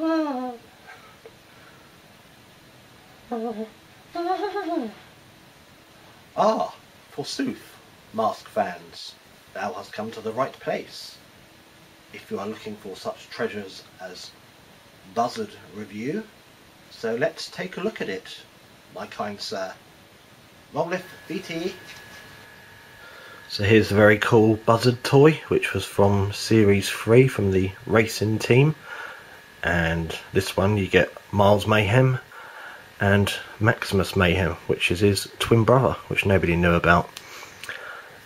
Ah, forsooth, mask fans, thou hast come to the right place. If you are looking for such treasures as Buzzard Review, so let's take a look at it, my kind sir. Long live BT. So here's a very cool Buzzard toy, which was from Series 3 from the racing team. And this one you get Miles Mayhem and Maximus Mayhem, which is his twin brother, which nobody knew about.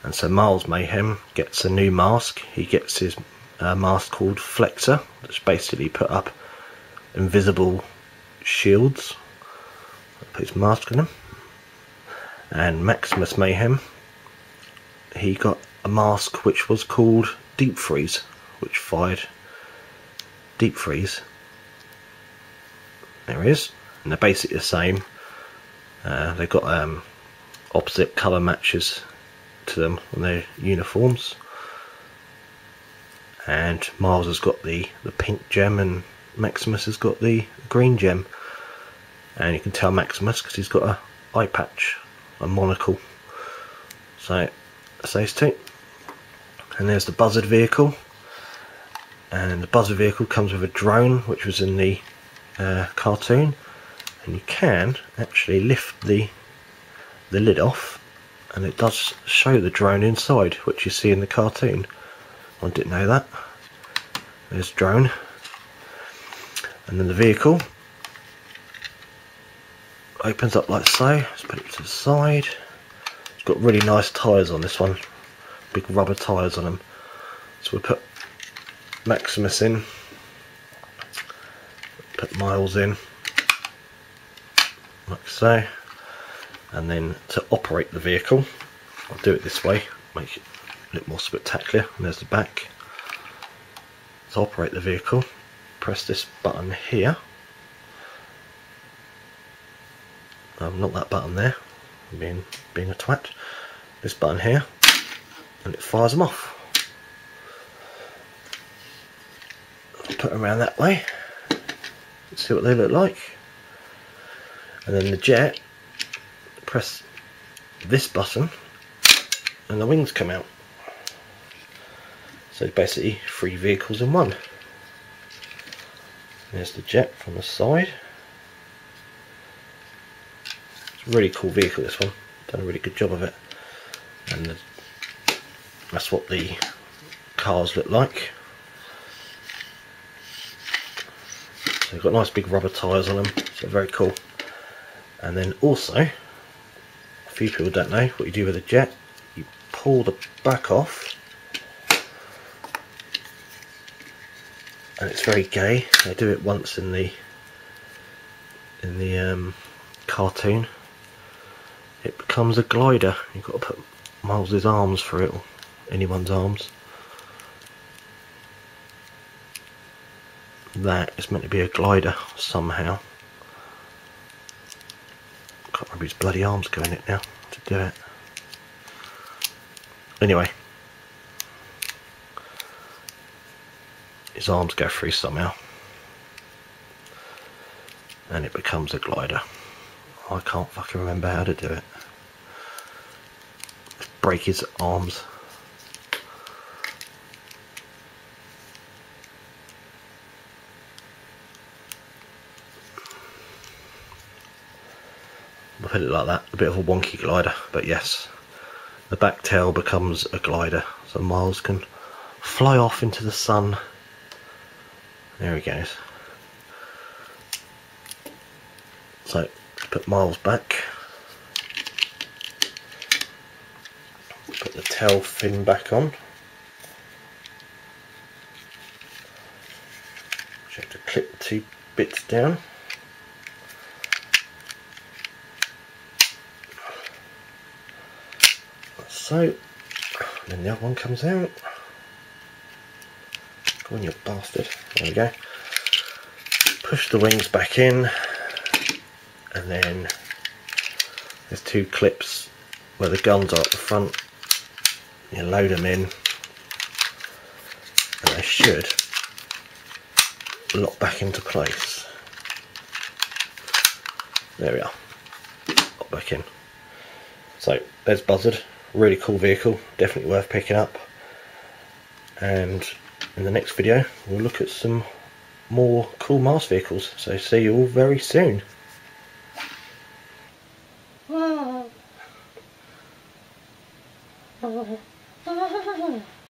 And so Miles Mayhem gets a new mask. He gets his uh, mask called Flexor, which basically put up invisible shields. Put his mask on him. And Maximus Mayhem, he got a mask which was called Deep Freeze, which fired Deep Freeze. There he is and they're basically the same. Uh, they've got um, opposite colour matches to them on their uniforms. And Miles has got the, the pink gem and Maximus has got the green gem. And you can tell Maximus because he's got a eye patch, a monocle. So that's those two. And there's the Buzzard vehicle. And the Buzzard vehicle comes with a drone, which was in the uh, cartoon and you can actually lift the the lid off and it does show the drone inside which you see in the cartoon. I didn't know that. There's drone. And then the vehicle opens up like so. Let's put it to the side. It's got really nice tyres on this one. Big rubber tyres on them so we put Maximus in put Miles in like so and then to operate the vehicle I'll do it this way make it a little more spectacular and there's the back. To operate the vehicle press this button here. Um, not that button there being being a twat. This button here and it fires them off. Put them around that way see what they look like. And then the jet press this button and the wings come out. So basically three vehicles in one. There's the jet from the side. It's a really cool vehicle this one. Done a really good job of it. And the, that's what the cars look like they've got nice big rubber tyres on them so very cool. And then also a few people don't know what you do with a jet. You pull the back off. And it's very gay. They do it once in the in the um, cartoon. It becomes a glider. You've got to put Miles's arms through it or anyone's arms that is meant to be a glider somehow can't remember his bloody arms going it now to do it. Anyway. His arms go free somehow. And it becomes a glider. I can't fucking remember how to do it. break his arms. We'll put it like that, a bit of a wonky glider, but yes, the back tail becomes a glider, so Miles can fly off into the sun. There he goes. So, put Miles back. Put the tail fin back on. Just have to clip the two bits down. So. Then the other one comes out. Go on, you bastard. There we go. Push the wings back in, and then there's two clips where the guns are at the front. You load them in, and they should lock back into place. There we are. Lock back in. So there's Buzzard, really cool vehicle, definitely worth picking up. And in the next video we'll look at some more cool M.A.S.K. vehicles. So see you all very soon.